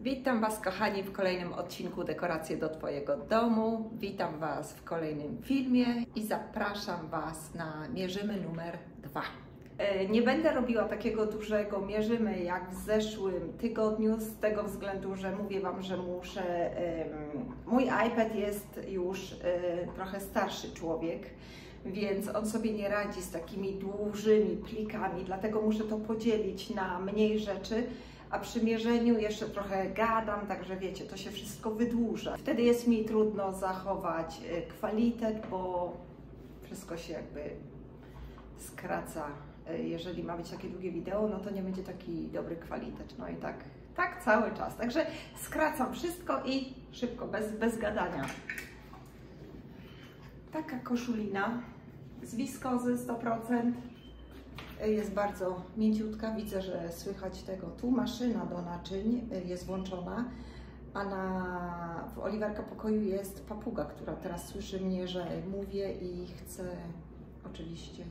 Witam Was, kochani, w kolejnym odcinku Dekoracje do Twojego domu. Witam Was w kolejnym filmie i zapraszam Was na mierzymy numer dwa. E, Nie będę robiła takiego dużego mierzymy jak w zeszłym tygodniu, z tego względu, że mówię Wam, że muszę. Mój iPad jest już e, trochę starszy człowiek, więc on sobie nie radzi z takimi dużymi plikami, dlatego muszę to podzielić na mniej rzeczy a przy mierzeniu jeszcze trochę gadam, także wiecie, to się wszystko wydłuża. Wtedy jest mi trudno zachować y, kwalitet, bo wszystko się jakby skraca. Y, Jeżeli ma być takie długie wideo, no to nie będzie taki dobry kwalitet. No i tak, tak cały czas. Także skracam wszystko i szybko, bez, bez gadania. Taka koszulina z wiskozy 100%. Jest bardzo mięciutka, widzę, że słychać tego. Tu maszyna do naczyń jest włączona, a na, w Oliwerka pokoju jest papuga, która teraz słyszy mnie, że mówię i chce oczywiście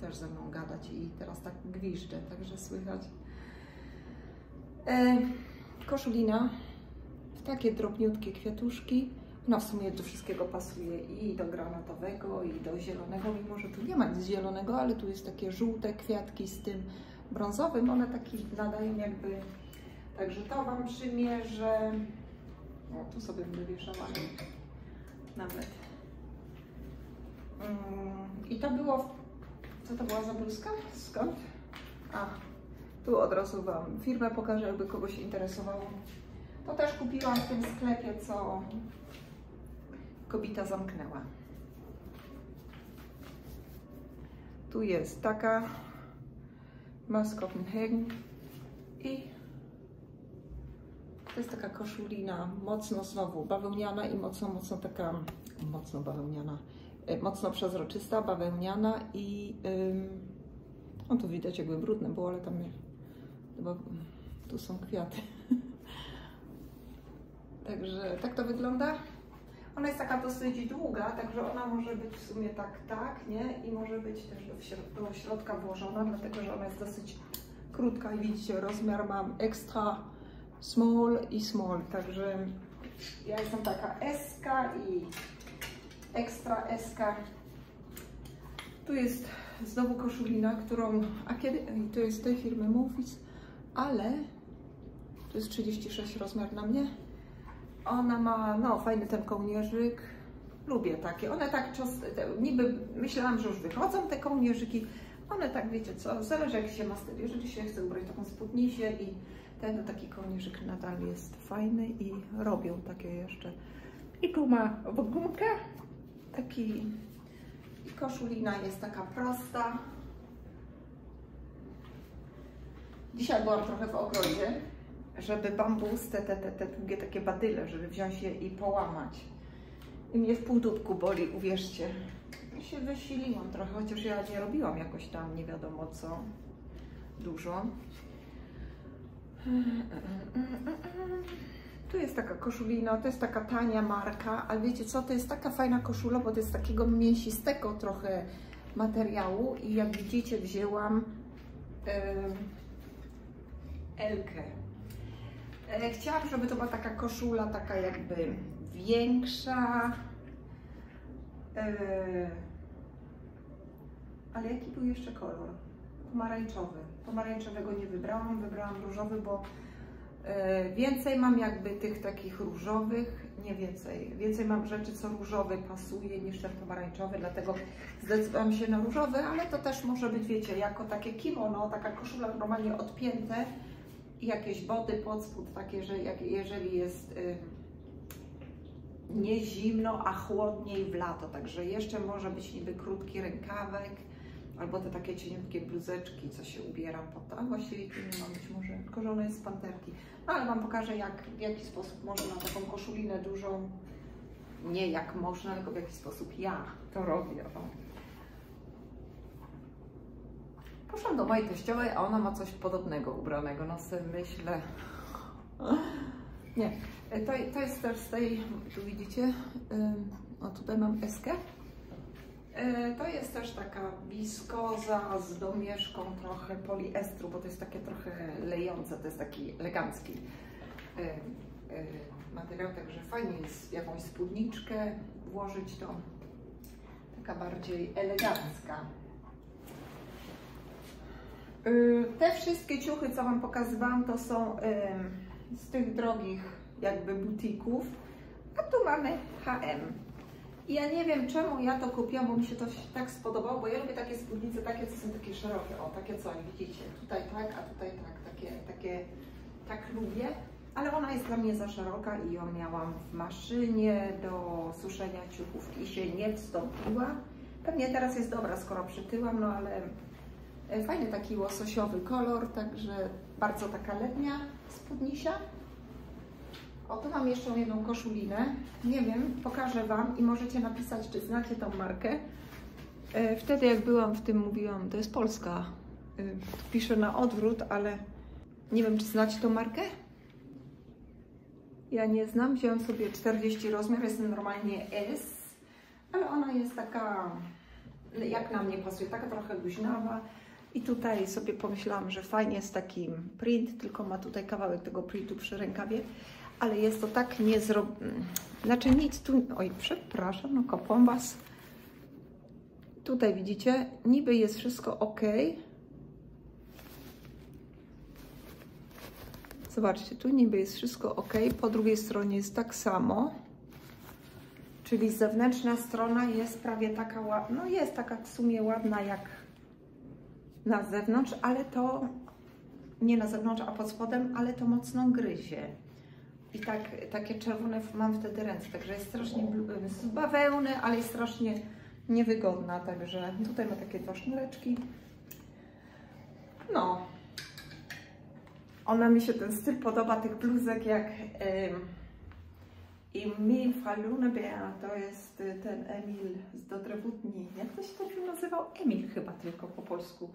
też ze mną gadać i teraz tak gwiżdżę, także słychać. E, koszulina w takie drobniutkie kwiatuszki. No w sumie do wszystkiego pasuje i do granatowego, i do zielonego, mimo że tu nie ma nic zielonego, ale tu jest takie żółte kwiatki z tym brązowym. One taki nadają jakby... Także to Wam przymierzę. O, tu sobie będę wieszała nawet. Mm, I to było... Co to była za bluzka? Skąd? A, tu od razu Wam firmę pokażę, jakby kogoś interesowało. To też kupiłam w tym sklepie, co kobita zamknęła. Tu jest taka Mas Copenhagen i to jest taka koszulina mocno znowu bawełniana i mocno, mocno taka mocno bawełniana, e, mocno przezroczysta, bawełniana i ym, no tu widać jakby brudne było, ale tam chyba tu są kwiaty. Także tak to wygląda. Ona jest taka dosyć długa, także ona może być w sumie tak, tak, nie? I może być też do, środ- do środka włożona, dlatego że ona jest dosyć krótka i widzicie, rozmiar mam extra small i small, także ja jestem taka SK i extra SK. Tu jest znowu koszulina, którą, a kiedy, to jest tej firmy Movies, ale to jest 36 rozmiar na mnie. Ona ma, no, fajny ten kołnierzyk. Lubię takie. One tak czas, niby myślałam, że już wychodzą te kołnierzyki. One tak, wiecie co, zależy jak się ma styl. Jeżeli się chce ubrać taką spódnicę i ten taki kołnierzyk nadal jest fajny i robią takie jeszcze. I tu ma w gumkę taki i koszulina jest taka prosta. Dzisiaj byłam trochę w ogrodzie, żeby bambus, te, te, te, te długie takie badyle, żeby wziąć je i połamać. I mnie w półdubku boli, uwierzcie. I się wysiliłam trochę, chociaż ja nie robiłam jakoś tam nie wiadomo co dużo. Tu jest taka koszulina, to jest taka tania marka, ale wiecie co, to jest taka fajna koszula, bo to jest takiego mięsistego trochę materiału i jak widzicie wzięłam em, Elkę. E, Chciałam, żeby to była taka koszula, taka jakby większa. E, Ale jaki był jeszcze kolor? Pomarańczowy. Pomarańczowego nie wybrałam, wybrałam różowy, bo e, więcej mam jakby tych takich różowych, nie więcej. Więcej mam rzeczy, co różowy pasuje niż ten pomarańczowy, dlatego zdecydowałam się na różowy, ale to też może być, wiecie, jako takie kimono, taka koszula normalnie odpięte jakieś body pod spód, takie, że jak, jeżeli jest y, nie zimno, a chłodniej w lato, także jeszcze może być niby krótki rękawek, albo te takie cieniutkie bluzeczki, co się ubieram pod a właściwie nie mam być może, tylko że jest z panterki. No ale Wam pokażę, jak, w jaki sposób można na taką koszulinę dużą, nie jak można, tylko w jaki sposób ja to robię. O. Poszłam do mojej teściowej, a ona ma coś podobnego ubranego. No sobie myślę... Nie, to, to jest też z tej, tu widzicie, o tutaj mam eskę. E, To jest też taka wiskoza z domieszką trochę poliestru, bo to jest takie trochę lejące, to jest taki elegancki e, e, materiał, także fajnie jest jakąś spódniczkę włożyć to, taka bardziej elegancka. Y, Te wszystkie ciuchy, co Wam pokazywałam, to są z tych drogich jakby butików, a tu mamy H&M. I ja nie wiem czemu ja to kupiłam, bo mi się to tak spodobało, bo ja lubię takie spódnice, takie co są takie szerokie, o takie co widzicie, tutaj tak, a tutaj tak, takie, takie, tak lubię, ale ona jest dla mnie za szeroka i ją miałam w maszynie do suszenia ciuchów i się nie wstąpiła. Pewnie teraz jest dobra, skoro przytyłam, no ale fajny taki łososiowy kolor, także bardzo taka letnia spódnisia. O, tu mam jeszcze jedną koszulinę. Nie wiem, pokażę Wam i możecie napisać, czy znacie tą markę. E, Wtedy jak byłam w tym, mówiłam, to jest Polska. E, Piszę na odwrót, ale nie wiem, czy znacie tą markę? Ja nie znam, wziąłem sobie 40 rozmiar, jestem normalnie S, ale ona jest taka, jak na mnie pasuje, taka trochę luźnawa. I tutaj sobie pomyślałam, że fajnie jest taki print, tylko ma tutaj kawałek tego printu przy rękawie, ale jest to tak nie zro... Znaczy nic tu... Oj, przepraszam, no kopłam Was. Tutaj widzicie, niby jest wszystko ok. Zobaczcie, tu niby jest wszystko ok, po drugiej stronie jest tak samo. Czyli zewnętrzna strona jest prawie taka ładna, no jest taka w sumie ładna jak na zewnątrz, ale to nie na zewnątrz, a pod spodem, ale to mocno gryzie. I tak, takie czerwone mam wtedy ręce, także jest strasznie z bawełny, ale jest strasznie niewygodna, także tutaj ma takie dwa sznureczki. No. Ona mi się ten styl podoba tych bluzek jak ym, Emil Faluneberg, to jest y, ten Emil z Dodrewutni. Jak to się ten film nazywał? Emil chyba tylko po polsku.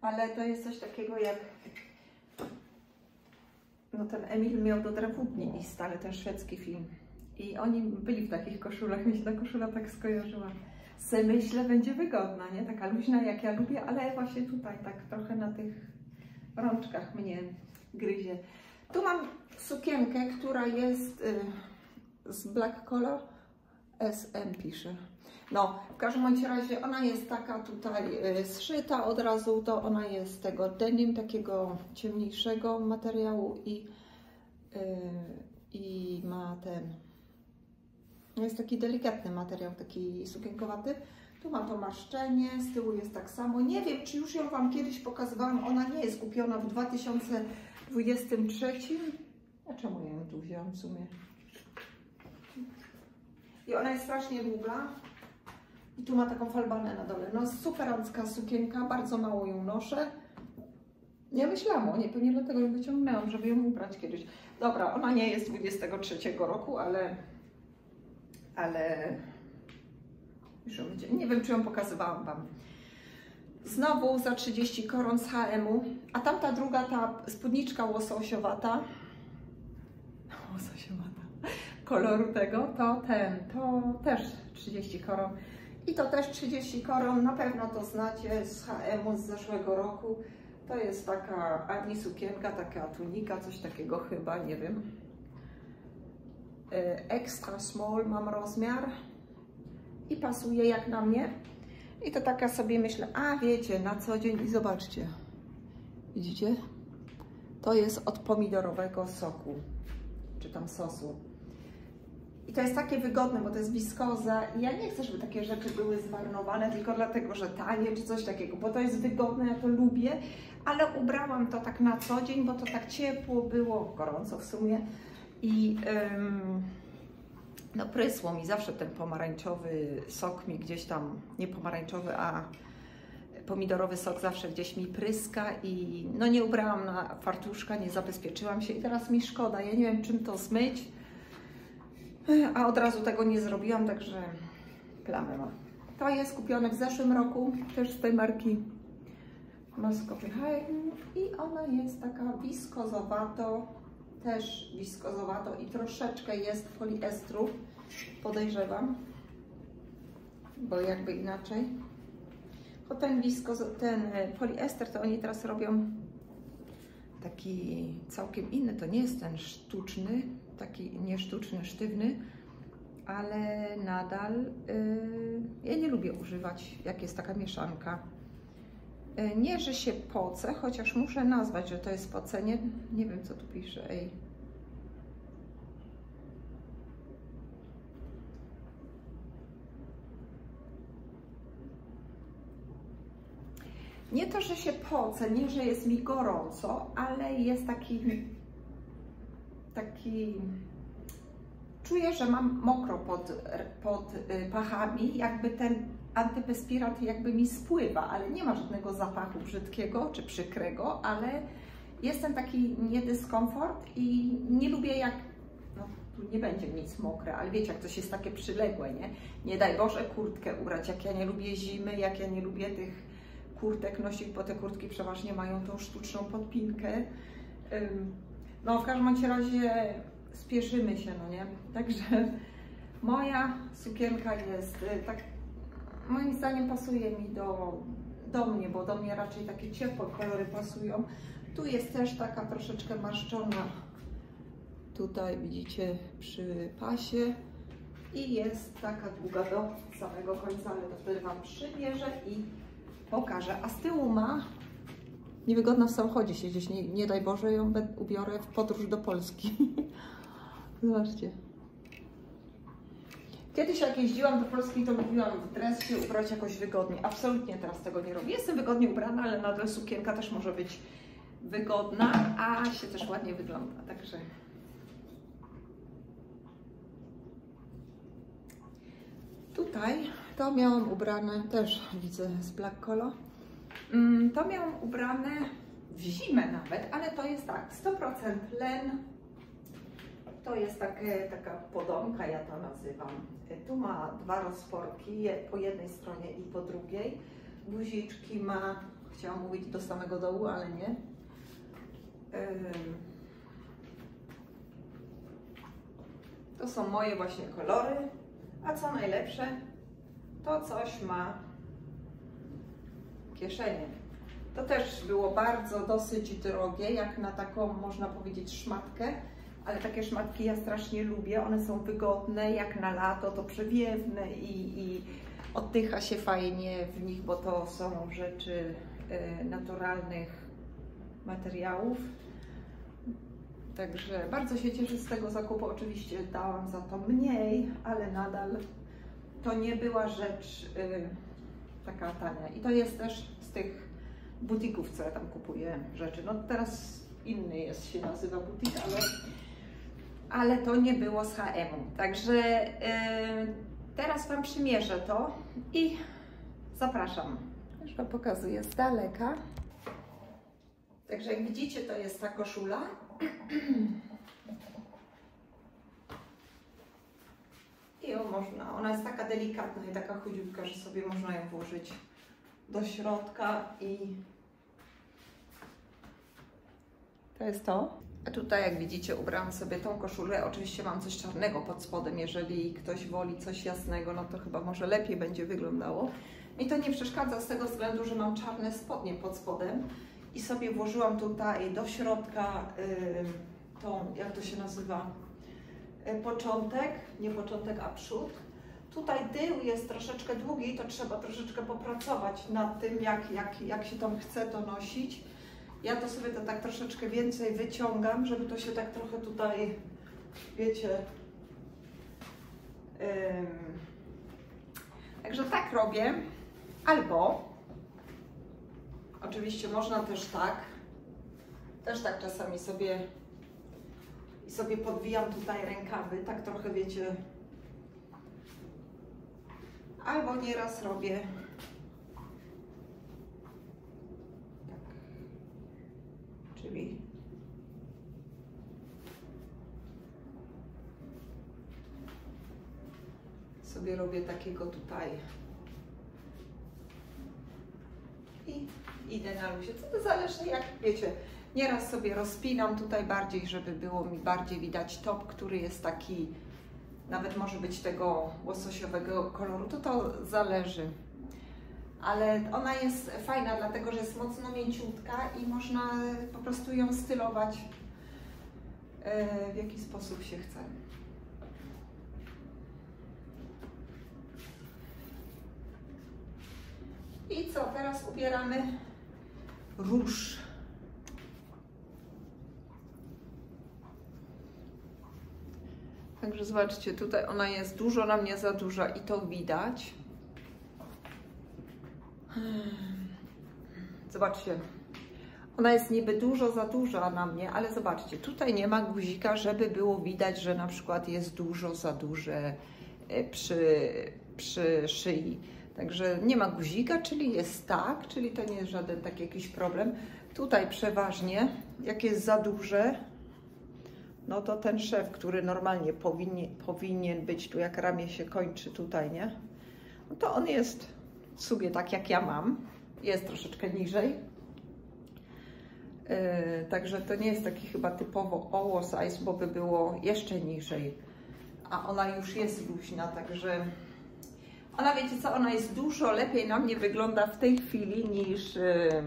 Ale to jest coś takiego jak no ten Emil miał do Drewutni i stale ten szwedzki film. I oni byli w takich koszulach, mi się ta koszula tak skojarzyła. Se myślę, będzie wygodna, nie? Taka luźna jak ja lubię, ale właśnie tutaj tak trochę na tych rączkach mnie gryzie. Tu mam sukienkę, która jest y, z black color, SM pisze. No, w każdym razie ona jest taka tutaj y, zszyta od razu, to ona jest z tego denim, takiego ciemniejszego materiału i, y, i ma ten, jest taki delikatny materiał, taki sukienkowaty. Tu ma to maszczenie, z tyłu jest tak samo. Nie wiem, czy już ją Wam kiedyś pokazywałam, ona nie jest kupiona w 2023. A czemu ja ją tu wzięłam w sumie? I ona jest strasznie długa. I tu ma taką falbanę na dole. No superancka sukienka, bardzo mało ją noszę. Nie myślałam o niej, pewnie dlatego ją wyciągnęłam, żeby ją ubrać kiedyś. Dobra, ona nie jest 23 roku, ale... Ale... Już ją. Nie wiem, czy ją pokazywałam Wam. Znowu za 30 koron z H&M-u. A tamta druga, ta spódniczka łososiowata. Łososiowata. Koloru tego, to ten, to też 30 koron. I to też 30 koron, na pewno to znacie z H&M z zeszłego roku. To jest taka ani sukienka, taka tunika, coś takiego chyba, nie wiem. E, Extra small mam rozmiar i pasuje jak na mnie. I to taka sobie myślę, a wiecie, na co dzień i zobaczcie. Widzicie? To jest od pomidorowego soku, czy tam sosu. I to jest takie wygodne, bo to jest wiskoza. I ja nie chcę, żeby takie rzeczy były zmarnowane tylko dlatego, że tanie czy coś takiego, bo to jest wygodne, ja to lubię, ale ubrałam to tak na co dzień, bo to tak ciepło było, gorąco w sumie. I ym, no prysło mi zawsze ten pomarańczowy sok mi gdzieś tam, nie pomarańczowy, a pomidorowy sok zawsze gdzieś mi pryska i no nie ubrałam na fartuszka, nie zabezpieczyłam się i teraz mi szkoda, ja nie wiem czym to zmyć, a od razu tego nie zrobiłam, także plamy mam. To jest kupione w zeszłym roku, też z tej marki Moskowy i ona jest taka wiskozowato, też wiskozowato i troszeczkę jest poliestru, podejrzewam. bo jakby inaczej. Bo ten wiskoz, ten e, poliester to oni teraz robią taki całkiem inny. To nie jest ten sztuczny, taki niesztuczny, sztywny, ale nadal yy, ja nie lubię używać, jak jest taka mieszanka. Yy, nie, że się poce, chociaż muszę nazwać, że to jest pocenie. Nie wiem, co tu pisze. Ej. Nie to, że się pocę, nie, że jest mi gorąco, ale jest taki taki czuję, że mam mokro pod, pod y, pachami, jakby ten antyperspirant jakby mi spływa, ale nie ma żadnego zapachu brzydkiego czy przykrego, ale jest ten taki niedyskomfort i nie lubię jak, no tu nie będzie nic mokre, ale wiecie, jak coś jest takie przyległe, nie? Nie daj Boże kurtkę ubrać, jak ja nie lubię zimy, jak ja nie lubię tych kurtek nosić, bo te kurtki przeważnie mają tą sztuczną podpinkę. No w każdym razie spieszymy się, no nie? Także moja sukienka jest y, tak, moim zdaniem pasuje mi do, do mnie, bo do mnie raczej takie ciepłe kolory pasują. Tu jest też taka troszeczkę marszczona, tutaj widzicie przy pasie i jest taka długa do samego końca, ale to wtedy Wam przymierzę i pokażę. A z tyłu ma niewygodna w samochodzie siedzieć, nie, nie daj Boże ją ubiorę w podróż do Polski. Zobaczcie. Kiedyś jak jeździłam do Polski, to lubiłam w dres się ubrać jakoś wygodnie. Absolutnie teraz tego nie robię. Jestem wygodnie ubrana, ale nadal sukienka też może być wygodna, a się też ładnie wygląda. Także tutaj to miałam ubrane, też widzę z Black Colo. Mm, to miałam ubrane w zimę nawet, ale to jest tak, 100% len, to jest takie, taka podomka, ja to nazywam. Tu ma dwa rozporki, po jednej stronie i po drugiej. Guziczki ma, chciałam mówić do samego dołu, ale nie. To są moje właśnie kolory. A co najlepsze, to coś ma kieszenie. To też było bardzo dosyć drogie, jak na taką, można powiedzieć, szmatkę ale takie szmatki ja strasznie lubię. One są wygodne, jak na lato, to przewiewne i, i oddycha się fajnie w nich, bo to są rzeczy y, naturalnych materiałów. Także bardzo się cieszę z tego zakupu. Oczywiście dałam za to mniej, ale nadal to nie była rzecz y, taka tania. I to jest też z tych butików, co ja tam kupuję rzeczy. No teraz inny jest, się nazywa butik, ale ale to nie było z HM-u. Także yy, teraz Wam przymierzę to i zapraszam. Już Wam pokazuję z daleka. Także jak widzicie, to jest ta koszula. I ją można, ona jest taka delikatna i taka chudziutka, że sobie można ją włożyć do środka i to jest to. A tutaj, jak widzicie, ubrałam sobie tą koszulę. Oczywiście mam coś czarnego pod spodem. Jeżeli ktoś woli coś jasnego, no to chyba może lepiej będzie wyglądało. Mi to nie przeszkadza z tego względu, że mam czarne spodnie pod spodem i sobie włożyłam tutaj do środka yy, tą, jak to się nazywa, początek, nie początek, a przód. Tutaj tył jest troszeczkę długi, to trzeba troszeczkę popracować nad tym, jak, jak, jak się tam chce to nosić. Ja to sobie to tak troszeczkę więcej wyciągam, żeby to się tak trochę tutaj, wiecie, także tak robię. Albo, oczywiście można też tak, też tak czasami sobie i sobie podwijam tutaj rękawy, tak trochę wiecie, albo nieraz robię. Czyli sobie robię takiego tutaj. I idę na luzie. Co to zależy jak wiecie, nieraz sobie rozpinam tutaj bardziej, żeby było mi bardziej widać top, który jest taki nawet może być tego łososiowego koloru, to to zależy. Ale ona jest fajna, dlatego że jest mocno mięciutka i można po prostu ją stylować e, w jaki sposób się chce. I co, teraz ubieramy róż. Także zobaczcie, tutaj ona jest dużo na mnie za duża i to widać. Zobaczcie, ona jest niby dużo za duża na mnie, ale zobaczcie, tutaj nie ma guzika, żeby było widać, że na przykład jest dużo za duże e, przy, przy szyi. Także nie ma guzika, czyli jest tak, czyli to nie jest żaden taki jakiś problem. Tutaj przeważnie, jak jest za duże, no to ten szef, który normalnie powinien, powinien być tu, jak ramię się kończy tutaj, nie? No to on jest sobie tak, jak ja mam. Jest troszeczkę niżej. Yy, także to nie jest taki chyba typowo oversize, bo by było jeszcze niżej. A ona już jest luźna, także ona, wiecie co, ona jest dużo lepiej na mnie wygląda w tej chwili niż, yy,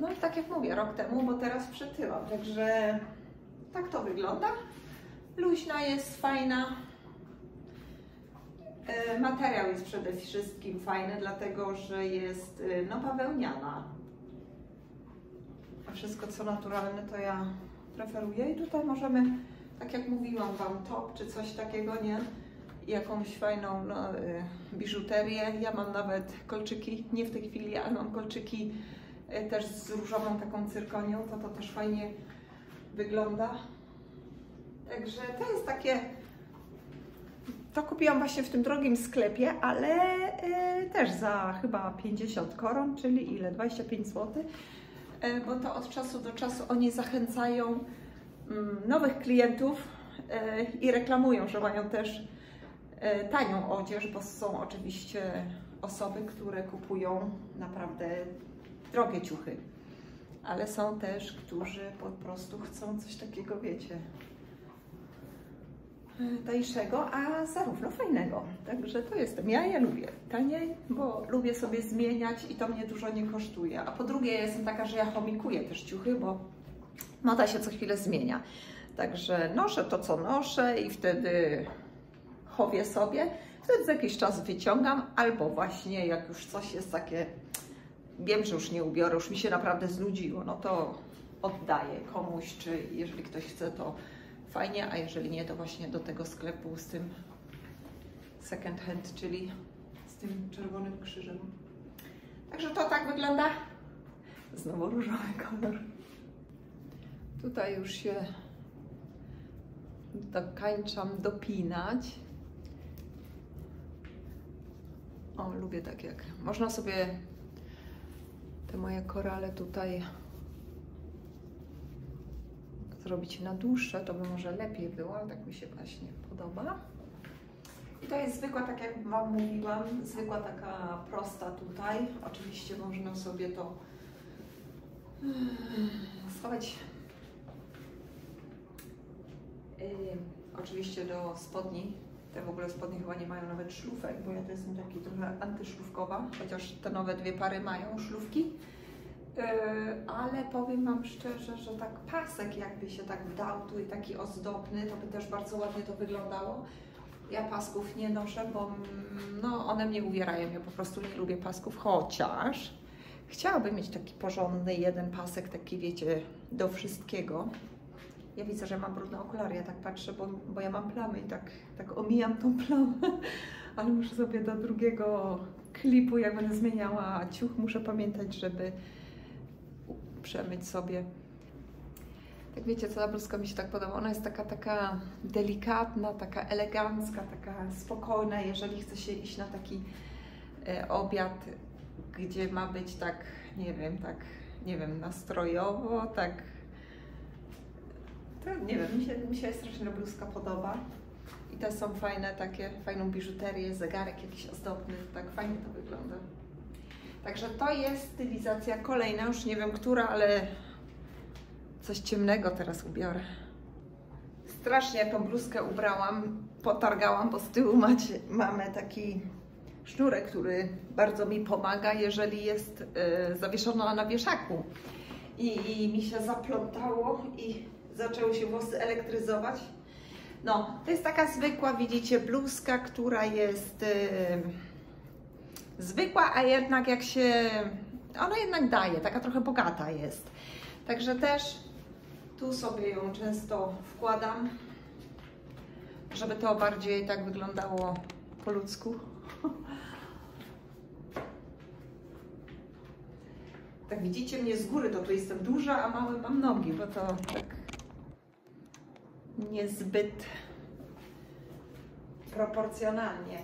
no tak jak mówię, rok temu, bo teraz przytyłam, także tak to wygląda. Luźna jest, fajna. Yy, materiał jest przede wszystkim fajny, dlatego że jest yy, no, bawełniana. A wszystko co naturalne to ja preferuję i tutaj możemy, tak jak mówiłam Wam, top czy coś takiego, nie? jakąś fajną no, y, biżuterię. Ja mam nawet kolczyki, nie w tej chwili, ale mam kolczyki też z różową taką cyrkonią, to to też fajnie wygląda. Także to jest takie, to kupiłam właśnie w tym drogim sklepie, ale y, też za chyba 50 koron, czyli ile? 25 zł, y, bo to od czasu do czasu oni zachęcają y, nowych klientów y, i reklamują, że mają też E, tanią odzież, bo są oczywiście osoby, które kupują naprawdę drogie ciuchy. Ale są też, którzy po prostu chcą coś takiego, wiecie, tańszego, a zarówno fajnego. Także to jestem. Ja je lubię taniej, bo lubię sobie zmieniać i to mnie dużo nie kosztuje. A po drugie, jestem taka, że ja chomikuję też ciuchy, bo moda się co chwilę zmienia. Także noszę to, co noszę i wtedy chowię sobie, wtedy za jakiś czas wyciągam, albo właśnie jak już coś jest takie, wiem, że już nie ubiorę, już mi się naprawdę znudziło, no to oddaję komuś, czy jeżeli ktoś chce, to fajnie, a jeżeli nie, to właśnie do tego sklepu z tym second hand, czyli z tym czerwonym krzyżem. Także to tak wygląda. Znowu różowy kolor. Tutaj już się dokańczam dopinać. O, lubię tak jak. Można sobie te moje korale tutaj zrobić na dłuższe, to by może lepiej było, ale tak mi się właśnie podoba. I to jest zwykła, tak jak Wam mówiłam, zwykła taka prosta tutaj. Oczywiście można sobie to hmm, schować yy, oczywiście do spodni te w ogóle spodnie chyba nie mają nawet szlufek, bo ja to jestem taki trochę antyszlufkowa, chociaż te nowe dwie pary mają szlufki. Yy, ale powiem Wam szczerze, że tak pasek jakby się tak dał tu i taki ozdobny, to by też bardzo ładnie to wyglądało. Ja pasków nie noszę, bo mm, no, one mnie uwierają, ja po prostu nie lubię pasków, chociaż chciałabym mieć taki porządny jeden pasek, taki wiecie, do wszystkiego. Ja widzę, że mam brudne okulary, ja tak patrzę, bo, bo ja mam plamy i tak, tak omijam tą plamę, ale muszę sobie do drugiego klipu, jak będę zmieniała ciuch, muszę pamiętać, żeby przemyć sobie. Tak wiecie, co ta bluzka mi się tak podoba? Ona jest taka, taka delikatna, taka elegancka, taka spokojna, jeżeli chce się iść na taki e, obiad, gdzie ma być tak, nie wiem, tak, nie wiem, nastrojowo, tak to nie wiem, mi się, mi się strasznie bluzka podoba. I te są fajne, takie, fajną biżuterię, zegarek jakiś ozdobny, tak fajnie to wygląda. Także to jest stylizacja kolejna, już nie wiem która, ale coś ciemnego teraz ubiorę. Strasznie tą bluzkę ubrałam, potargałam, bo z tyłu macie, mamy taki sznurek, który bardzo mi pomaga, jeżeli jest y, zawieszona na wieszaku. I, I mi się zaplątało i zaczęły się włosy elektryzować. No, to jest taka zwykła, widzicie, bluzka, która jest y, zwykła, a jednak jak się. Ona jednak daje, taka trochę bogata jest. Także też tu sobie ją często wkładam, żeby to bardziej tak wyglądało po ludzku. Tak widzicie mnie z góry, to tu jestem duża, a małe mam nogi, bo to tak niezbyt proporcjonalnie.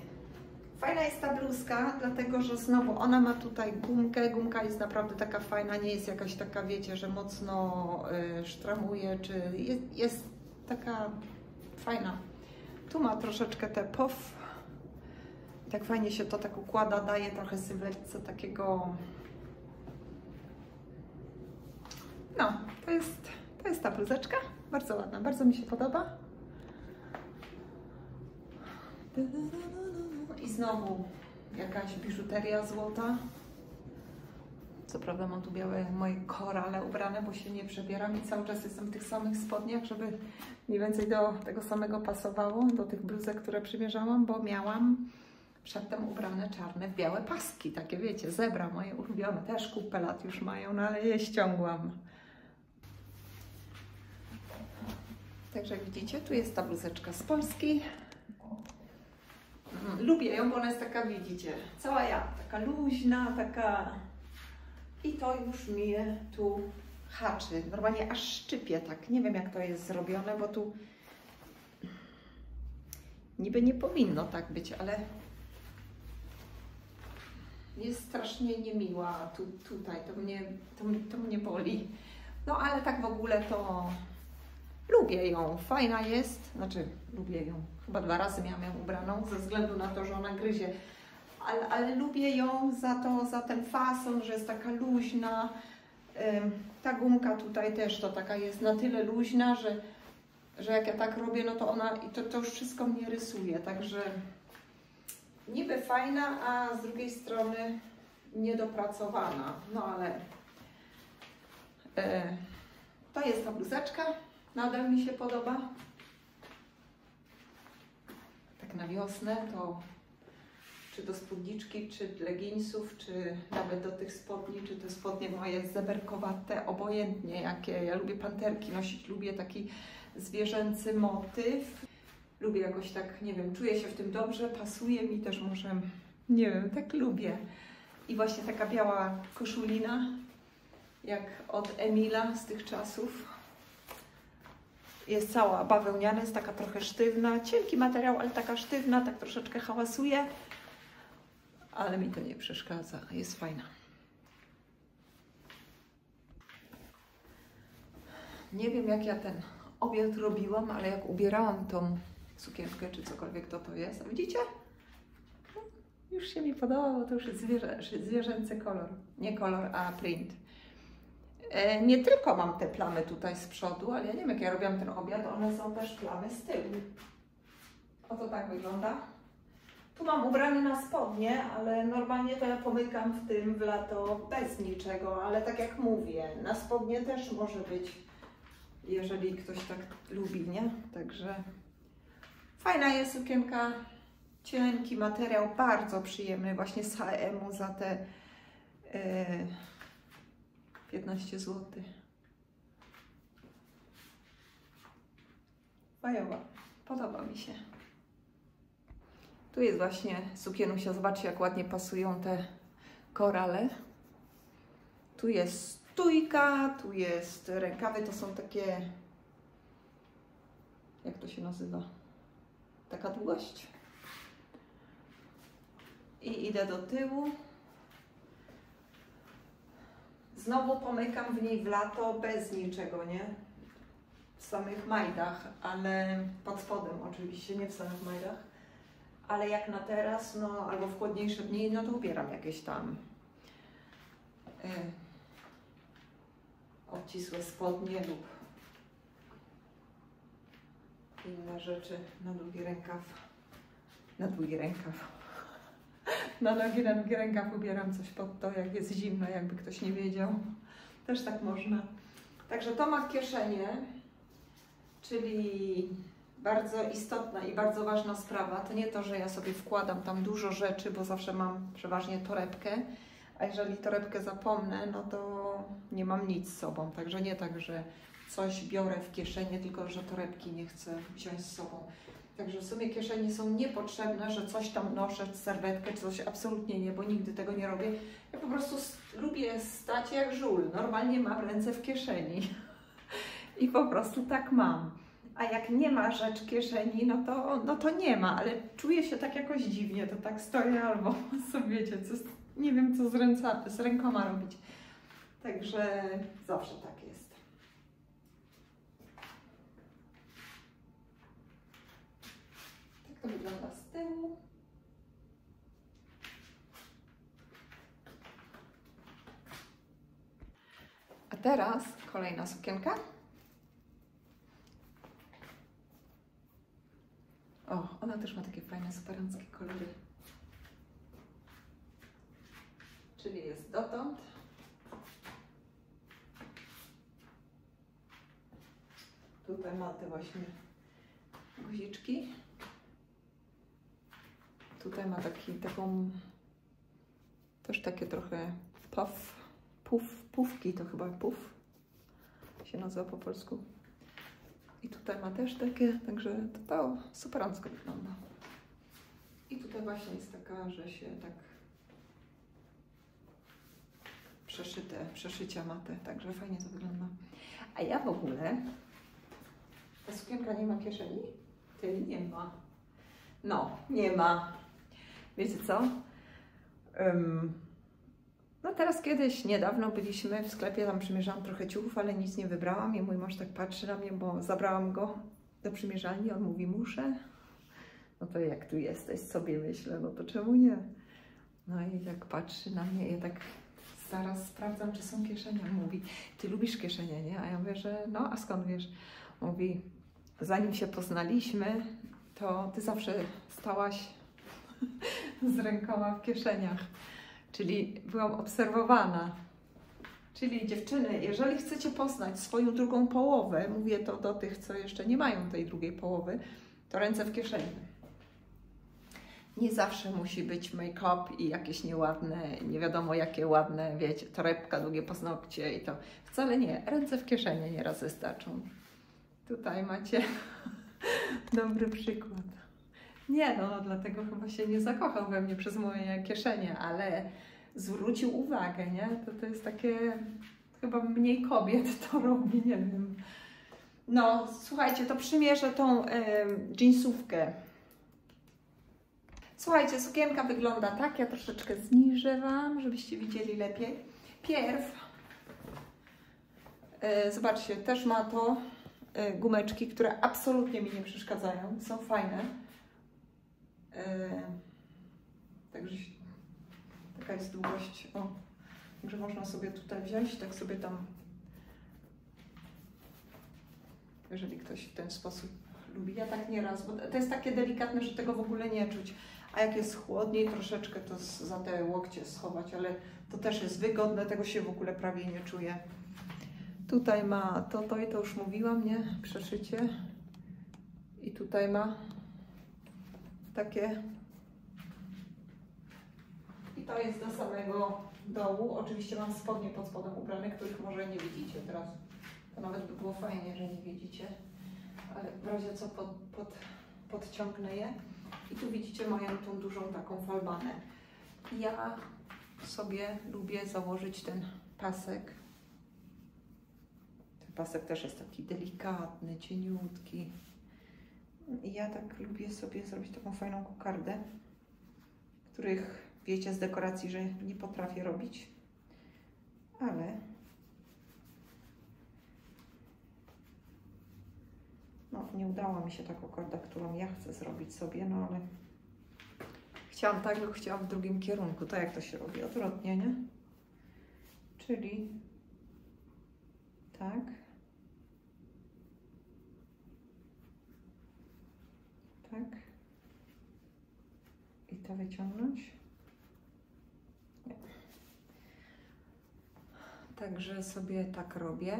Fajna jest ta bluzka, dlatego że znowu ona ma tutaj gumkę. Gumka jest naprawdę taka fajna, nie jest jakaś taka, wiecie, że mocno y, sztramuje, czy jest, jest taka fajna. Tu ma troszeczkę te pow. Tak fajnie się to tak układa, daje trochę sylwetce takiego. No, to jest, to jest ta bluzeczka. Bardzo ładna, bardzo mi się podoba. I znowu jakaś biżuteria złota. Co prawda mam tu białe moje korale ubrane, bo się nie przebieram i cały czas jestem w tych samych spodniach, żeby mniej więcej do tego samego pasowało, do tych bluzek, które przymierzałam, bo miałam przedtem ubrane czarne w białe paski, takie wiecie, zebra moje ulubione, też kupę lat już mają, no ale je ściągłam. Także jak widzicie, tu jest ta bluzeczka z Polski. Mhm. Lubię ją, bo ona jest taka, widzicie, cała ja, taka luźna, taka... I to już mnie tu haczy. Normalnie aż szczypie tak. Nie wiem, jak to jest zrobione, bo tu niby nie powinno tak być, ale jest strasznie niemiła tu, tutaj. To mnie, to, to mnie boli. No ale tak w ogóle to lubię ją. Fajna jest. Znaczy, lubię ją chyba dwa razy miałam ją ubraną, ze względu na to, że ona gryzie. Ale, ale lubię ją za to, za ten fason, że jest taka luźna. Ta gumka tutaj też to taka jest na tyle luźna, że, że jak ja tak robię, no to ona i to, to już wszystko mnie rysuje. Także niby fajna, a z drugiej strony niedopracowana. No ale e, to jest ta bluzeczka. Nadal mi się podoba tak na wiosnę, to czy do spódniczki, czy leginsów, czy nawet do tych spodni, czy te spodnie moje zeberkowate, obojętnie jakie. Ja lubię panterki nosić, lubię taki zwierzęcy motyw. Lubię jakoś tak, nie wiem, czuję się w tym dobrze, pasuje mi też może, nie wiem, tak lubię. I właśnie taka biała koszulina, jak od Emila z tych czasów jest cała bawełniana, jest taka trochę sztywna, cienki materiał, ale taka sztywna, tak troszeczkę hałasuje, ale mi to nie przeszkadza, jest fajna. Nie wiem jak ja ten obiad robiłam, ale jak ubierałam tą sukienkę czy cokolwiek to to jest, widzicie? Już się mi podobało, to już jest zwierzę, zwierzęcy kolor, nie kolor, a print. E, nie tylko mam te plamy tutaj z przodu, ale ja nie wiem, jak ja robiłam ten obiad, one są też plamy z tyłu. Oto tak wygląda. Tu mam ubrany na spodnie, ale normalnie to ja pomykam w tym w lato bez niczego, ale tak jak mówię, na spodnie też może być, jeżeli ktoś tak lubi, nie? Także fajna jest sukienka, cienki materiał, bardzo przyjemny, właśnie z H&M-u za te... Yy, 15 zł. Fajowa. Podoba mi się. Tu jest właśnie sukienusia. Zobaczcie, jak ładnie pasują te korale. Tu jest stójka, tu jest rękawy. To są takie... Jak to się nazywa? Taka długość. I idę do tyłu. Znowu pomykam w niej w lato bez niczego, nie? W samych majdach, ale pod spodem oczywiście, nie w samych majdach. Ale jak na teraz, no albo w chłodniejsze dni, no to ubieram jakieś tam y, obcisłe spodnie lub te rzeczy na długi rękaw. Na długi rękaw. Na nogi, na rękaw ubieram coś pod to, jak jest zimno, jakby ktoś nie wiedział. Też tak można. Także to ma kieszenie, czyli bardzo istotna i bardzo ważna sprawa. To nie to, że ja sobie wkładam tam dużo rzeczy, bo zawsze mam przeważnie torebkę, a jeżeli torebkę zapomnę, no to nie mam nic z sobą. Także nie tak, że coś biorę w kieszenie, tylko że torebki nie chcę wziąć z sobą. Także w sumie kieszenie są niepotrzebne, że coś tam noszę, serwetkę czy coś, absolutnie nie, bo nigdy tego nie robię. Ja po prostu lubię stać jak żul. Normalnie mam ręce w kieszeni. I po prostu tak mam. A jak nie ma rzecz kieszeni, no to, no to nie ma, ale czuję się tak jakoś dziwnie, to tak stoję albo sobie wiecie, co, nie wiem co z, ręca, z rękoma robić. Także zawsze tak jest. Tak wygląda z tyłu. A teraz kolejna sukienka. O, ona też ma takie fajne, superanckie kolory. Czyli jest dotąd. Tutaj ma te właśnie guziczki. Tutaj ma taki, taką, też takie trochę puff, puff, puffki, to chyba puff się nazywa po polsku. I tutaj ma też takie, także to, to wygląda. I tutaj właśnie jest taka, że się tak przeszyte, przeszycia ma te, także fajnie to wygląda. A ja w ogóle, ta sukienka nie ma kieszeni? Ty nie ma. No, nie ma. Wiecie co? No teraz kiedyś, niedawno byliśmy w sklepie, tam przymierzałam trochę ciuchów, ale nic nie wybrałam i mój mąż tak patrzy na mnie, bo zabrałam go do przymierzalni, on mówi, muszę. No to jak tu jesteś, sobie myślę, no to czemu nie? No i tak patrzy na mnie, ja tak zaraz sprawdzam, czy są kieszenie. Mówi, ty lubisz kieszenie, nie? A ja mówię, że no, a skąd wiesz? Mówi, zanim się poznaliśmy, to ty zawsze stałaś z rękoma w kieszeniach. Czyli byłam obserwowana. Czyli dziewczyny, jeżeli chcecie poznać swoją drugą połowę, mówię to do tych, co jeszcze nie mają tej drugiej połowy, to ręce w kieszeni. Nie zawsze musi być make-up i jakieś nieładne, nie wiadomo jakie ładne, wiecie, torebka, długie paznokcie i to. Wcale nie. Ręce w kieszeni nieraz wystarczą. Tutaj macie dobry przykład. Nie, no, no dlatego chyba się nie zakochał we mnie przez moje kieszenie, ale zwrócił uwagę, nie? To, to jest takie, chyba mniej kobiet to robi, nie wiem. No, słuchajcie, to przymierzę tą y, jeansówkę. Słuchajcie, sukienka wygląda tak, ja troszeczkę zniżę Wam, żebyście widzieli lepiej. Pierw, y, zobaczcie, też ma to y, gumeczki, które absolutnie mi nie przeszkadzają, są fajne. Y, także taka jest długość, o, że można sobie tutaj wziąć, tak sobie tam, jeżeli ktoś w ten sposób lubi. Ja tak nieraz, bo to jest takie delikatne, że tego w ogóle nie czuć. A jak jest chłodniej, troszeczkę to za te łokcie schować, ale to też jest wygodne, tego się w ogóle prawie nie czuje. Tutaj ma to, to i to już mówiłam, nie? Przeszycie. I tutaj ma takie i to jest do samego dołu. Oczywiście mam spodnie pod spodem ubrane, których może nie widzicie teraz. To nawet by było fajnie, że nie widzicie. Ale w razie co pod, pod, podciągnę je. I tu widzicie mają tą dużą taką falbanę. Ja sobie lubię założyć ten pasek. Ten pasek też jest taki delikatny, cieniutki. Ja tak lubię sobie zrobić taką fajną kokardę, których wiecie z dekoracji, że nie potrafię robić, ale no, nie udała mi się ta kokarda, którą ja chcę zrobić sobie, no ale chciałam tak, lub chciałam w drugim kierunku. To jak to się robi? Odwrotnie, nie? Czyli tak. tak i to wyciągnąć. Nie. Także sobie tak robię.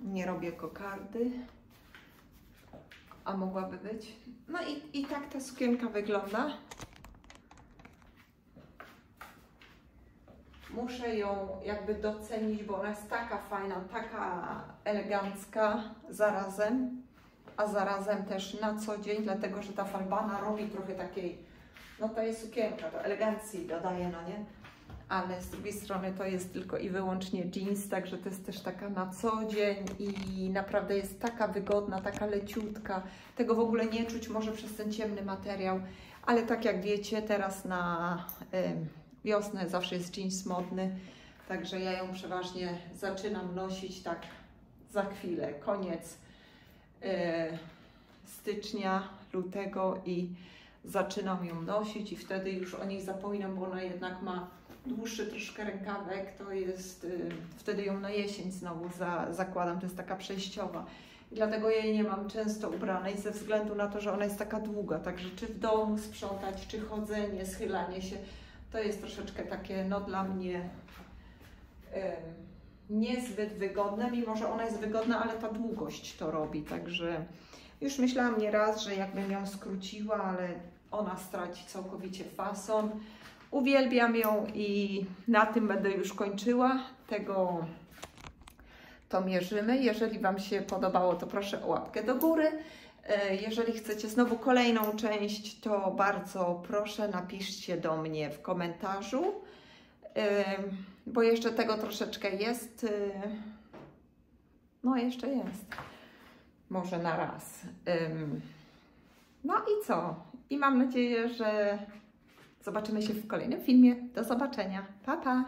Nie robię kokardy, a mogłaby być. No i, i tak ta sukienka wygląda. Muszę ją jakby docenić, bo ona jest taka fajna, taka elegancka zarazem, a zarazem też na co dzień, dlatego że ta falbana robi trochę takiej, no to jest sukienka, to elegancji dodaje, no nie? Ale z drugiej strony to jest tylko i wyłącznie jeans, także to jest też taka na co dzień i naprawdę jest taka wygodna, taka leciutka. Tego w ogóle nie czuć może przez ten ciemny materiał, ale tak jak wiecie, teraz na wiosnę zawsze jest jeans modny, także ja ją przeważnie zaczynam nosić tak za chwilę, koniec e, stycznia, lutego i zaczynam ją nosić i wtedy już o niej zapominam, bo ona jednak ma dłuższy troszkę rękawek, to jest, y, wtedy ją na jesień znowu za, zakładam, to jest taka przejściowa. Dlatego jej nie mam często ubranej ze względu na to, że ona jest taka długa, także czy w domu sprzątać, czy chodzenie, schylanie się, to jest troszeczkę takie, no dla mnie niezbyt wygodne, mimo że ona jest wygodna, ale ta długość to robi, także już myślałam nieraz, że jakbym ją skróciła, ale ona straci całkowicie fason. Uwielbiam ją i na tym będę już kończyła. Tego to mierzymy. Jeżeli Wam się podobało, to proszę o łapkę do góry. E, jeżeli chcecie znowu kolejną część, to bardzo proszę napiszcie do mnie w komentarzu, e, bo jeszcze tego troszeczkę jest. E, no, jeszcze jest. Może na raz. No i co? I mam nadzieję, że Zobaczymy się w kolejnym filmie. Do zobaczenia. Pa, pa!